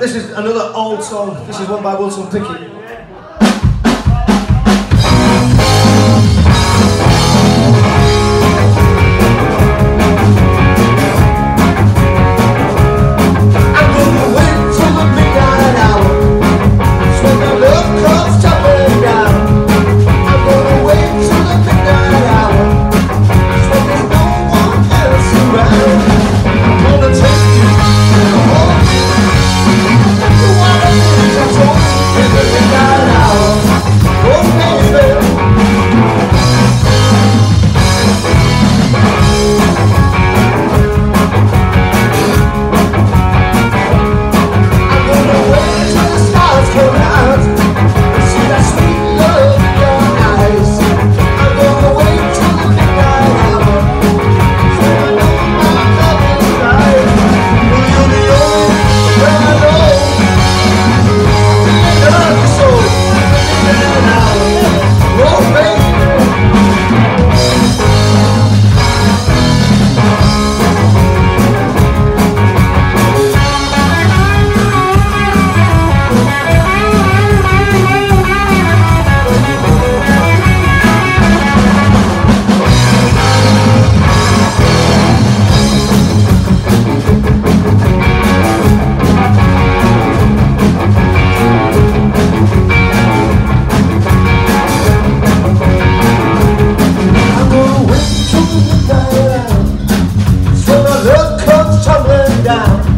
This is another old song. This is one by Wilson Pickett. to burn down.